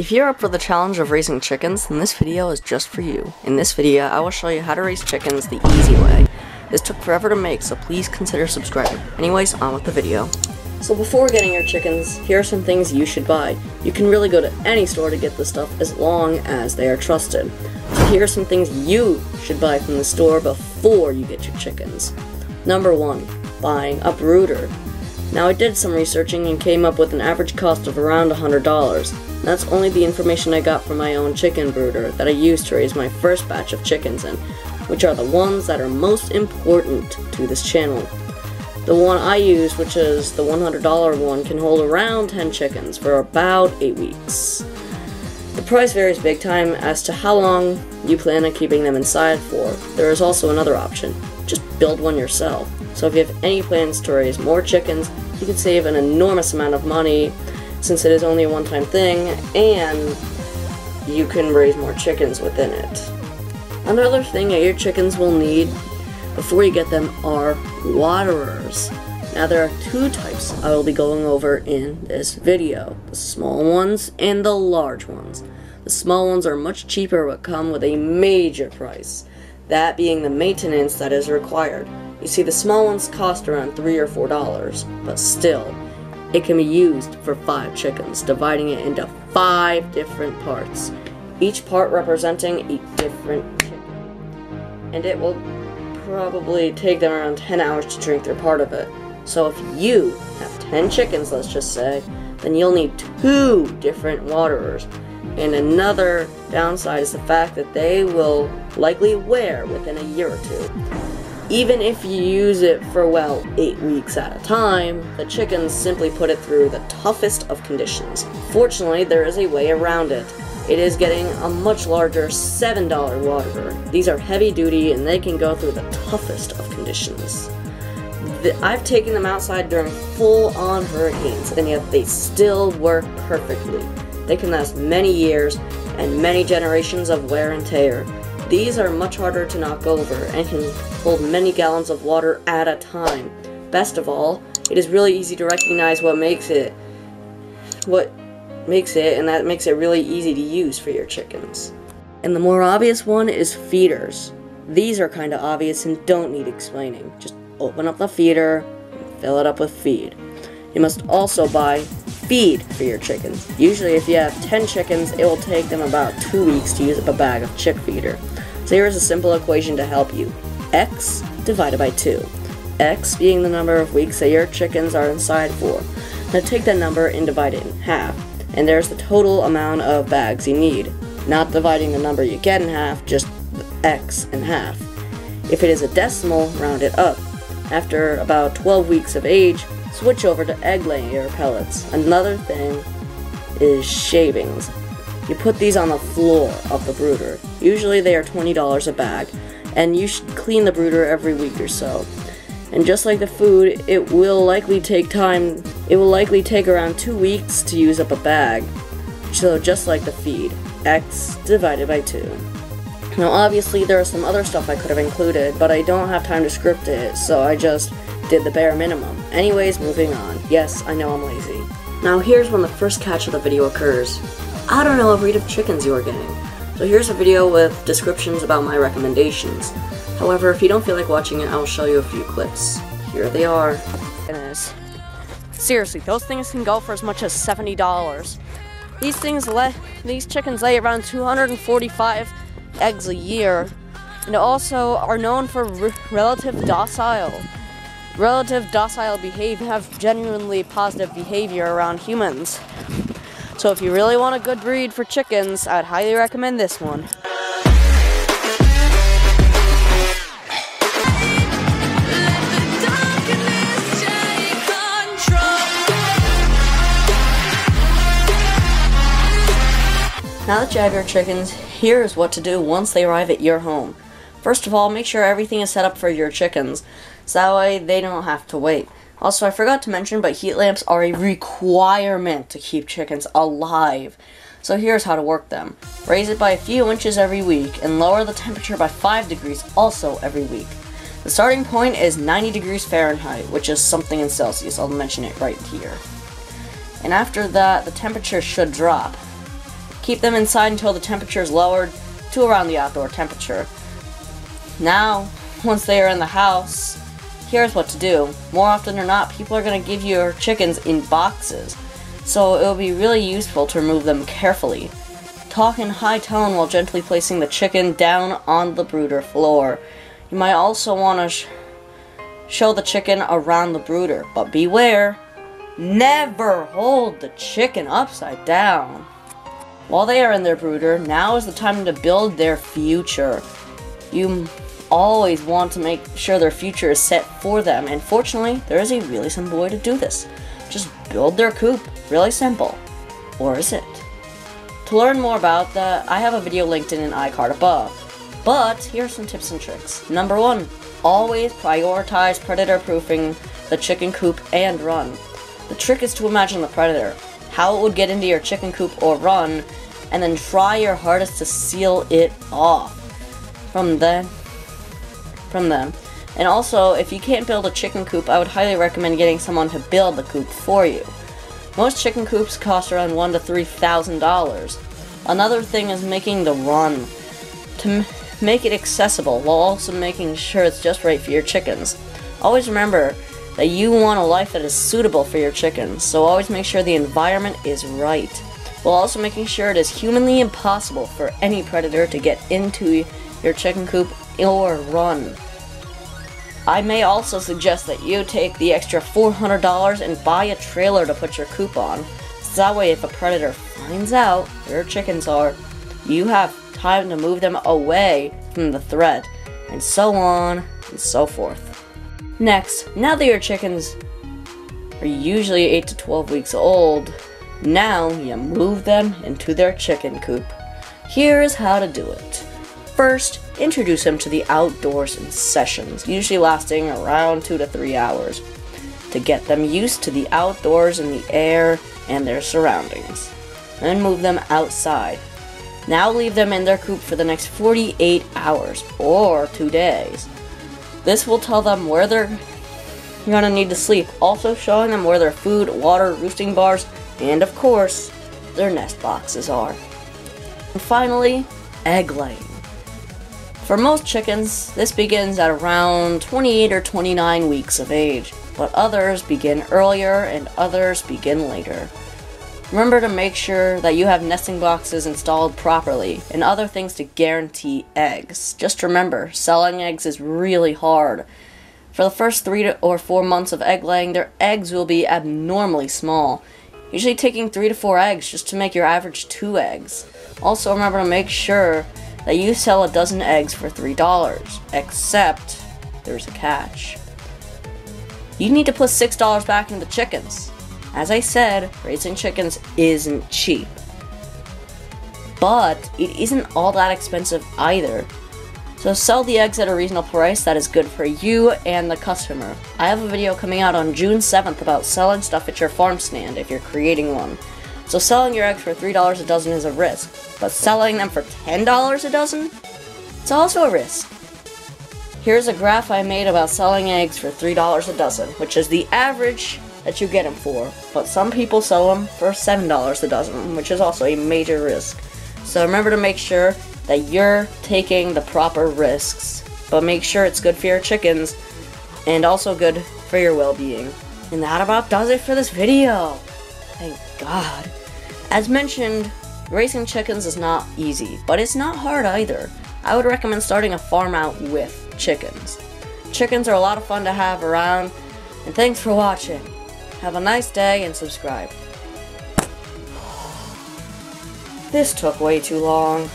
If you're up for the challenge of raising chickens, then this video is just for you. In this video, I will show you how to raise chickens the easy way. This took forever to make, so please consider subscribing. Anyways, on with the video. So before getting your chickens, here are some things you should buy. You can really go to any store to get this stuff as long as they are trusted. So here are some things you should buy from the store before you get your chickens. Number 1. Buying a brooder. Now I did some researching and came up with an average cost of around $100. That's only the information I got from my own chicken brooder that I used to raise my first batch of chickens in, which are the ones that are most important to this channel. The one I use, which is the $100 one, can hold around 10 chickens for about 8 weeks. The price varies big time as to how long you plan on keeping them inside for. There is also another option. Just build one yourself. So if you have any plans to raise more chickens, you can save an enormous amount of money since it is only a one-time thing, and you can raise more chickens within it. Another thing that your chickens will need before you get them are waterers. Now there are two types I will be going over in this video, the small ones and the large ones. The small ones are much cheaper but come with a major price, that being the maintenance that is required. You see the small ones cost around 3 or 4 dollars, but still, it can be used for five chickens, dividing it into five different parts, each part representing a different chicken. And it will probably take them around 10 hours to drink their part of it. So if you have 10 chickens, let's just say, then you'll need two different waterers. And another downside is the fact that they will likely wear within a year or two. Even if you use it for, well, 8 weeks at a time, the chickens simply put it through the toughest of conditions. Fortunately, there is a way around it. It is getting a much larger $7 waterer. These are heavy duty and they can go through the toughest of conditions. I've taken them outside during full-on hurricanes, and yet they still work perfectly. They can last many years and many generations of wear and tear. These are much harder to knock over and can hold many gallons of water at a time. Best of all, it is really easy to recognize what makes it what makes it and that makes it really easy to use for your chickens. And the more obvious one is feeders. These are kind of obvious and don't need explaining. Just open up the feeder and fill it up with feed. You must also buy feed for your chickens. Usually if you have 10 chickens, it will take them about 2 weeks to use up a bag of chick feeder. So here is a simple equation to help you. X divided by 2. X being the number of weeks that your chickens are inside for. Now take that number and divide it in half. And there's the total amount of bags you need. Not dividing the number you get in half, just X in half. If it is a decimal, round it up. After about 12 weeks of age, switch over to egg layer pellets. Another thing is shavings. You put these on the floor of the brooder. Usually they are $20 a bag, and you should clean the brooder every week or so. And just like the food, it will likely take time, it will likely take around two weeks to use up a bag. So just like the feed, x divided by 2. Now obviously there is some other stuff I could have included, but I don't have time to script it, so I just did the bare minimum. Anyways, moving on. Yes, I know I'm lazy. Now here's when the first catch of the video occurs. I don't know what breed of chickens you are getting. So here's a video with descriptions about my recommendations. However, if you don't feel like watching it, I'll show you a few clips. Here they are. Goodness. Seriously, those things can go for as much as $70. These things let these chickens lay around 245 eggs a year and also are known for relative docile. Relative docile behavior have genuinely positive behavior around humans. So if you really want a good breed for chickens, I'd highly recommend this one. Now that you have your chickens, here's what to do once they arrive at your home. First of all, make sure everything is set up for your chickens, so that way they don't have to wait. Also, I forgot to mention, but heat lamps are a requirement to keep chickens alive. So here's how to work them. Raise it by a few inches every week, and lower the temperature by 5 degrees also every week. The starting point is 90 degrees Fahrenheit, which is something in Celsius. I'll mention it right here. And after that, the temperature should drop. keep them inside until the temperature is lowered to around the outdoor temperature. Now, once they are in the house, here's what to do. More often than not, people are going to give your chickens in boxes, so it will be really useful to remove them carefully. Talk in high tone while gently placing the chicken down on the brooder floor. You might also want to sh show the chicken around the brooder, but beware, never hold the chicken upside down. While they are in their brooder, now is the time to build their future. You always want to make sure their future is set for them, and fortunately, there is a really simple way to do this. Just build their coop, really simple. Or is it? To learn more about that, I have a video linked in an iCard above. But here are some tips and tricks. Number one, always prioritize predator proofing the chicken coop and run. The trick is to imagine the predator, how it would get into your chicken coop or run, and then try your hardest to seal it off. From then, from them. And also, if you can't build a chicken coop, I would highly recommend getting someone to build the coop for you. Most chicken coops cost around one to three thousand dollars. Another thing is making the run to make it accessible while also making sure it's just right for your chickens. Always remember that you want a life that is suitable for your chickens, so always make sure the environment is right, while also making sure it is humanly impossible for any predator to get into your chicken coop or run. I may also suggest that you take the extra $400 and buy a trailer to put your coop on. So that way if a predator finds out where your chickens are, you have time to move them away from the threat, and so on and so forth. Next, now that your chickens are usually 8 to 12 weeks old, now you move them into their chicken coop. Here is how to do it. First, introduce them to the outdoors in sessions, usually lasting around 2 to 3 hours, to get them used to the outdoors and the air and their surroundings. Then move them outside. Now leave them in their coop for the next 48 hours, or 2 days. This will tell them where they're gonna need to sleep, also showing them where their food, water, roosting bars, and of course, their nest boxes are. And finally, egg laying. For most chickens, this begins at around 28 or 29 weeks of age, but others begin earlier and others begin later. Remember to make sure that you have nesting boxes installed properly and other things to guarantee eggs. Just remember, selling eggs is really hard. For the first three or four months of egg laying, their eggs will be abnormally small, usually taking three to four eggs just to make your average two eggs. Also remember to make sure that you sell a dozen eggs for $3, except there's a catch. You need to put $6 back into the chickens. As I said, raising chickens isn't cheap. But it isn't all that expensive either. So sell the eggs at a reasonable price that is good for you and the customer. I have a video coming out on June 7th about selling stuff at your farm stand if you're creating one. So selling your eggs for $3 a dozen is a risk, but selling them for $10 a dozen? It's also a risk. Here's a graph I made about selling eggs for $3 a dozen, which is the average that you get them for, but some people sell them for $7 a dozen, which is also a major risk. So remember to make sure that you're taking the proper risks, but make sure it's good for your chickens and also good for your well-being. And that about does it for this video. Thank God. As mentioned, raising chickens is not easy, but it's not hard either. I would recommend starting a farm out with chickens. Chickens are a lot of fun to have around, and thanks for watching. Have a nice day and subscribe. This took way too long.